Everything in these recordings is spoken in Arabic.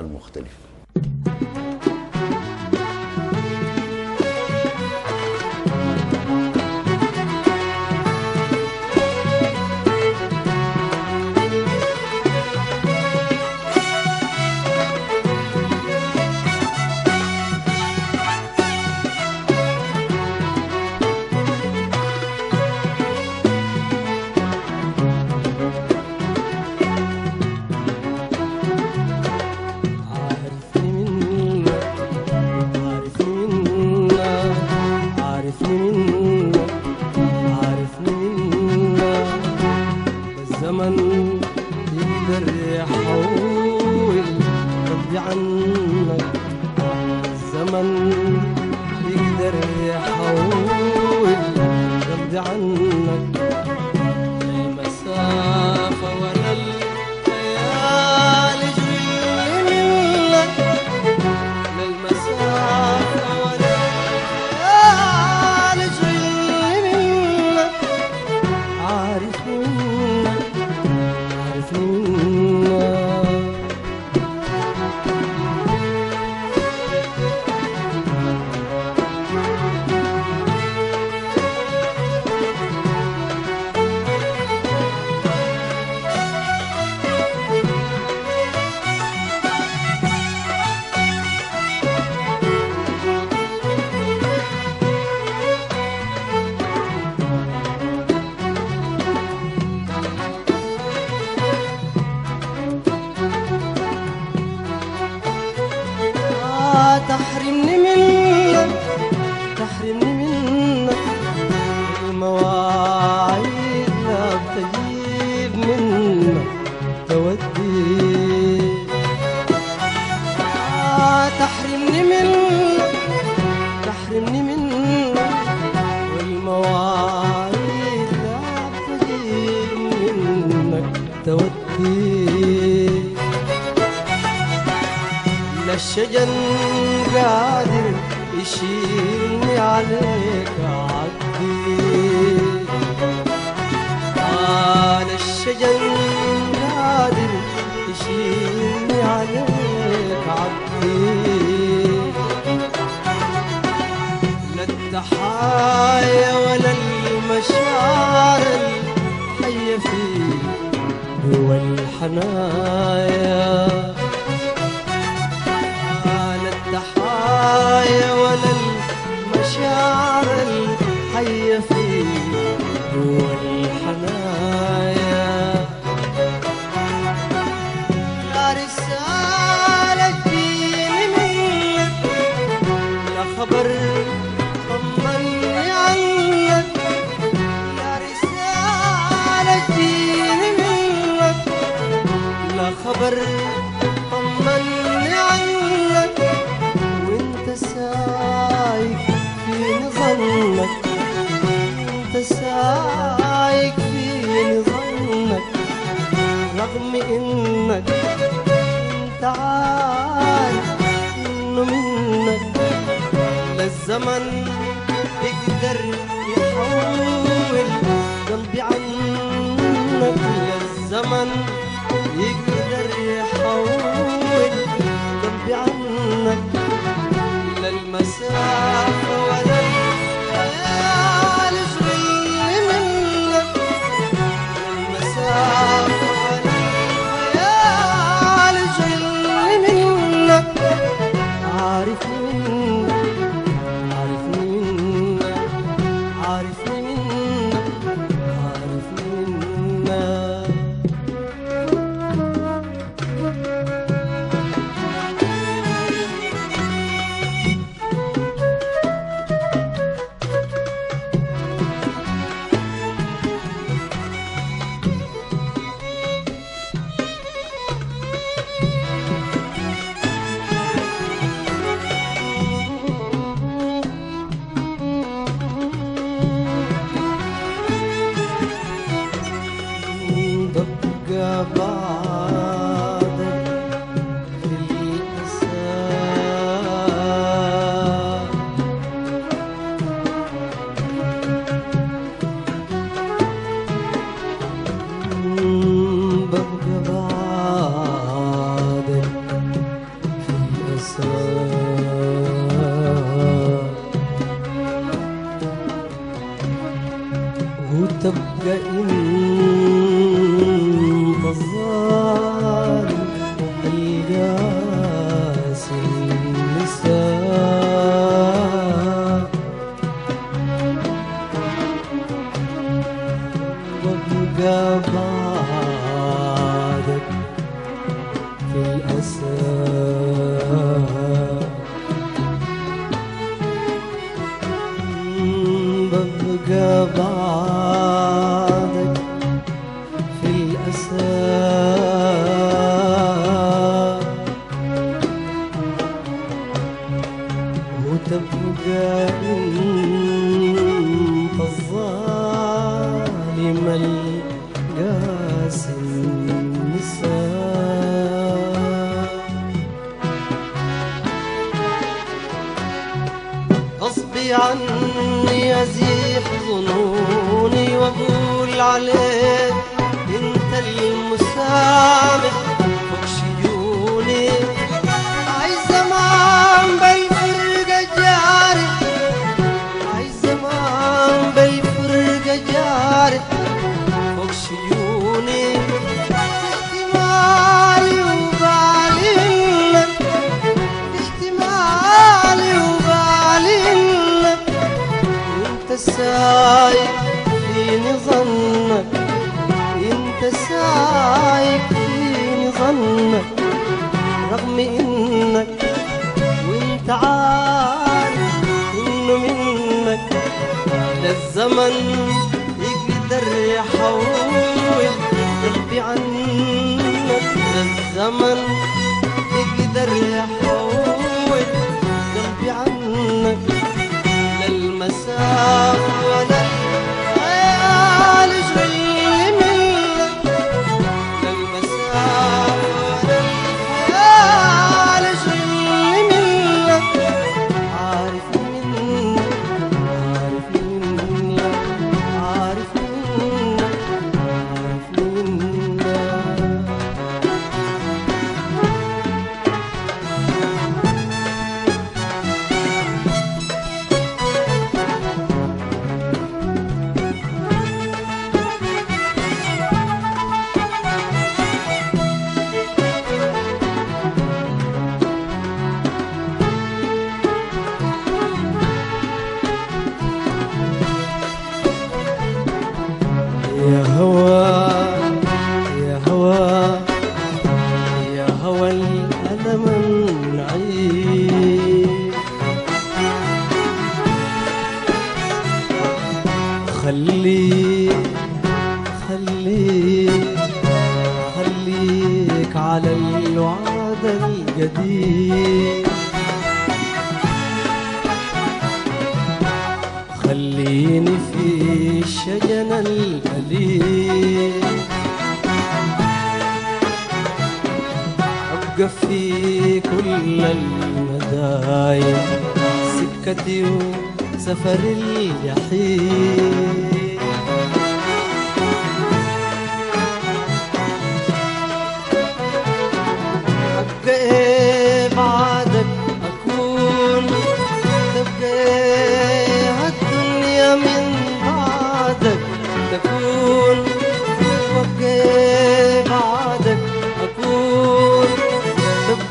المختلفه آه، تحرمني من تحرمني والمواعيد منك تودي. الشجن قادر يشيلني عليك عدي. شجن قادر يشيلني عليك عبدي لا التحايا ولا المشاعر الحية فيك هو الحنايا لا التحايا ولا المشاعر الحية فيك Kırk وتبقى انت الظالم تبقى أنت الظالم القاسي النساء. غصبي عني ازيح ظنوني وأقول عليك إنت المسامح. البارد فوق شيوني احتمالي وبالي النم احتمالي وبالي سايق فيني ظنك انت سايق فيني ظنك خليني في الشجن القليل. أبقى في كل المداين سكتي وسفر الجحيم.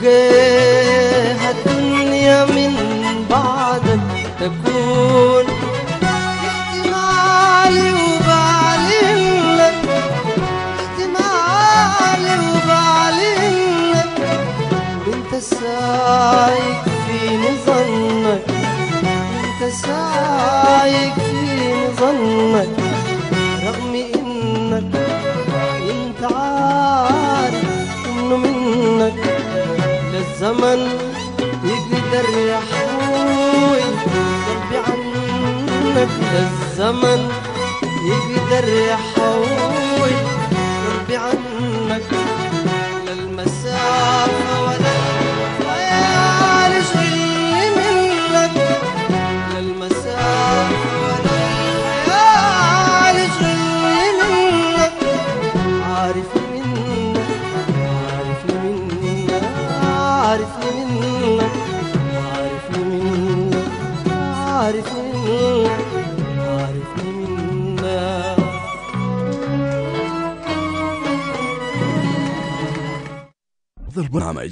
جاه الدنيا من بعدك تكون الزمن يقدر دري حوي قلبي عنك الزمن يقدر دري حوي ጉራማይሌ